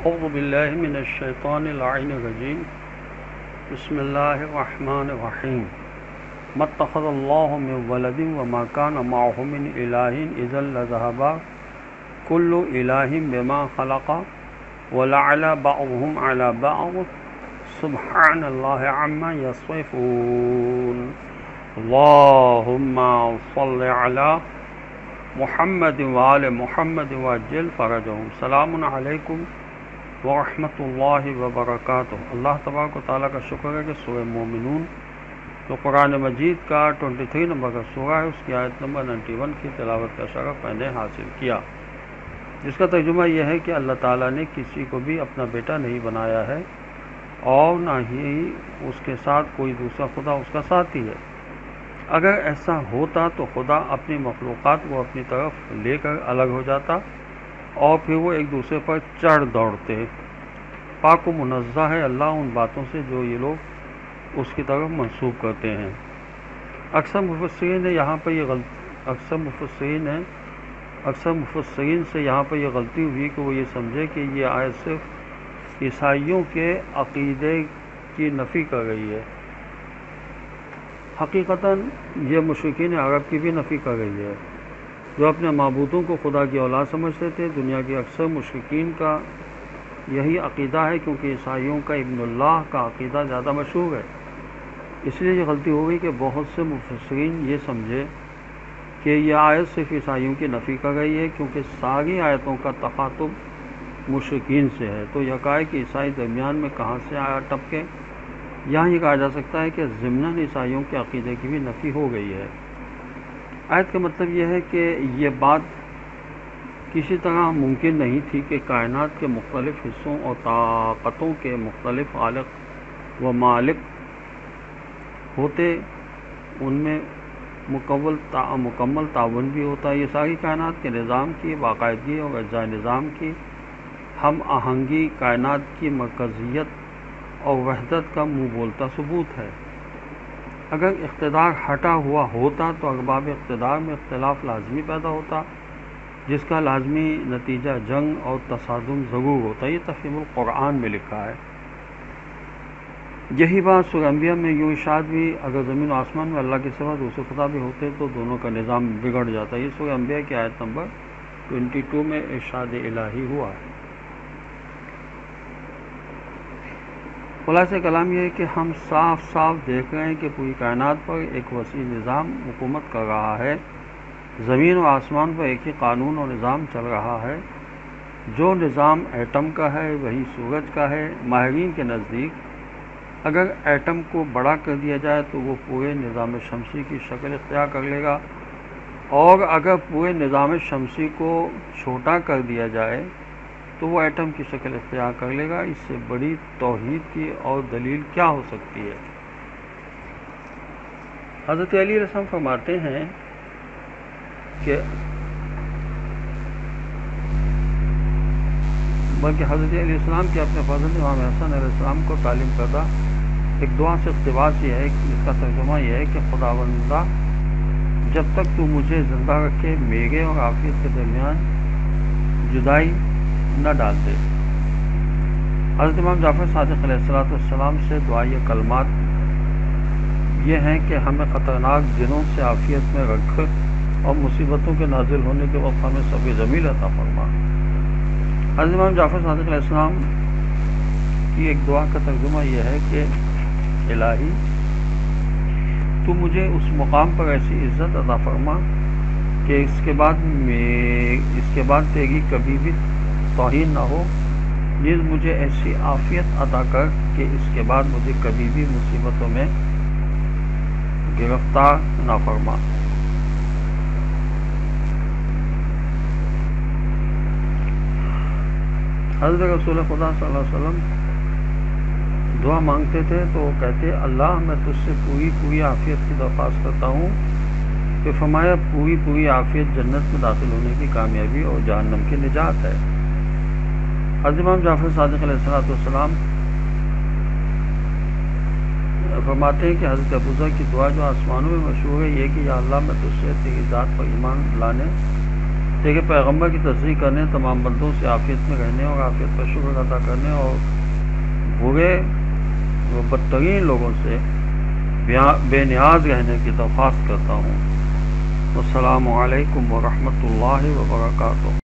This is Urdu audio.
أعوذ بالله من الشيطان اللعين الرجيم بسم الله الرحمن الرحيم ما اتخذ الله من ولد وما كان معه من إله إذا لذهبا كل إله بما خلق ولعلى بعضهم على بعض۔ سبحان الله عما يصفون اللهم صل على محمد وآل محمد وجل فرجهم سلام علیکم ورحمۃ اللہ وبرکاتہ۔ اللہ تبارک و تعالیٰ کا شکر ہے کہ سورہ مومنون، جو قرآن مجید کا 23 نمبر کا سورہ ہے، اس کی آیت نمبر 91 کی تلاوت کا شرف میں نے حاصل کیا۔ جس کا ترجمہ یہ ہے کہ اللہ تعالیٰ نے کسی کو بھی اپنا بیٹا نہیں بنایا ہے، اور نہ ہی اس کے ساتھ کوئی دوسرا خدا اس کا ساتھی ہے۔ اگر ایسا ہوتا تو خدا اپنی مخلوقات کو اپنی طرف لے کر الگ ہو جاتا۔ اور پھر وہ ایک دوسرے پر چڑھ دوڑتے۔ پاک و منزہ ہے، اللہ ان باتوں سے جو یہ لوگ اس کی طرف منسوخ کرتے ہیں۔ اکثر مفسرین نے یہاں پر یہ غلط اکثر مفسرین نے اکثر مفسرین سے یہاں پر یہ غلطی ہوئی کہ وہ یہ سمجھے کہ یہ آیت صرف عیسائیوں کے عقیدے کی نفی کر رہی ہے۔ حقیقتاً یہ مشرقین عرب کی بھی نفی کر رہی ہے۔ جو اپنے معبودوں کو خدا کی اولاد سمجھتے تھے۔ دنیا کے اکثر مشرقین کا یہی عقیدہ ہے کیونکہ عیسائیوں کا ابن اللہ کا عقیدہ زیادہ مشہور ہے۔ اس لیے یہ غلطی ہو گئی کہ بہت سے مفسرین یہ سمجھے کہ یہ آیت صرف عیسائیوں کی نفی کر رہی ہے کیونکہ ساری آیتوں کا تخاطب مشرقین سے ہے۔ تو یہ کہا ہے کہ عیسائی درمیان میں کہاں سے آیا ٹپکے یہاں یہ کہا جا سکتا ہے کہ ضمن عیسائیوں کے عقیدے کی بھی نفی ہو گئی ہے۔ آیت کا مطلب یہ ہے کہ یہ بات کسی طرح ممکن نہیں تھی کہ کائنات کے مختلف حصوں اور طاقتوں کے مختلف خالق و مالک ہوتے، ان میں مکمل تا، مکمل تعاون بھی ہوتا ہے۔ یہ ساری کائنات کے نظام کی باقاعدگی اور اجزاء نظام کی ہم آہنگی کائنات کی مرکزیت اور وحدت کا منہ بولتا ثبوت ہے۔ اگر اقتدار ہٹا ہوا ہوتا تو ارباب اقتدار میں اختلاف لازمی پیدا ہوتا، جس کا لازمی نتیجہ جنگ اور تصادم ضرور ہوتا۔ یہ تفہیم القرآن میں لکھا ہے۔ یہی بات سورہ انبیاء میں یوں اشاد بھی، اگر زمین و آسمان میں اللہ کے سوا دوسرے خدا بھی ہوتے تو دونوں کا نظام بگڑ جاتا۔ یہ سورہ انبیاء کی آیت نمبر 22 میں ارشاد الہی ہوا۔ ہے خلاصہ کلام یہ ہے کہ ہم صاف صاف دیکھ رہے ہیں کہ پوری کائنات پر ایک وسیع نظام حکومت کر رہا ہے۔ زمین و آسمان پر ایک ہی قانون اور نظام چل رہا ہے۔ جو نظام ایٹم کا ہے، وہی سورج کا ہے۔ ماہرین کے نزدیک اگر ایٹم کو بڑا کر دیا جائے تو وہ پورے نظام شمسی کی شکل اختیار کر لے گا۔ اور اگر پورے نظام شمسی کو چھوٹا کر دیا جائے تو وہ ایٹم کی شکل اختیار کر لے گا۔ اس سے بڑی توحید کی اور دلیل کیا ہو سکتی ہے؟ حضرت علی رسم فرماتے ہیں کہ بلکہ حضرت علیہ السلام کے اپنے فضل امام حسن علیہ السلام کو تعلیم کردہ ایک دعا سے اقتباس یہ ہے جس کا ترجمہ یہ ہے کہ خدا بندہ جب تک تو مجھے زندہ رکھے، میرے اور عافیت کے درمیان جدائی نہ ڈالتے۔ حضرت امام جعفر صادق علیہ السلاۃ والسلام سے دعائیں کلمات یہ ہیں کہ ہمیں خطرناک دنوں سے عافیت میں رکھ اور مصیبتوں کے نازل ہونے کے وقت ہمیں سبھی زمین عطا فرما۔ حضرت امام جعفر صادق علیہ السلام کی ایک دعا کا ترجمہ یہ ہے کہ، الہی، تو مجھے اس مقام پر ایسی عزت عطا فرما کہ اس کے بعد میں، اس کے بعد تیری کبھی بھی توہین نہ ہو نیز مجھے ایسی عافیت عطا کر کہ اس کے بعد مجھے کبھی بھی مصیبتوں میں گرفتار نہ فرما۔ حضرت رسول خدا صلی اللہ علیہ وسلم دعا مانگتے تھے تو وہ کہتے، اللہ میں تجھ سے پوری پوری عافیت کی درخواست کرتا ہوں کہ فرمایا پوری پوری عافیت جنت میں داخل ہونے کی کامیابی اور جہنم کی نجات ہے۔ حضرت امام جعفر صادق علیہ السلاۃ والسلام فرماتے ہیں کہ حضرت ابوذا کی دعا جو آسمانوں میں مشہور ہے، یہ کہ یا اللہ میں تجھ سے تیری ذات پر ایمان لانے دیکھیں پیغمبر کی تصدیق کرنے، تمام بندوں سے عافیت میں رہنے اور عافیت کا شکر ادا کرنے اور برے و بدترین لوگوں سے بے نیاز رہنے کی درخواست کرتا ہوں۔ السلام علیکم ورحمۃ اللہ وبرکاتہ۔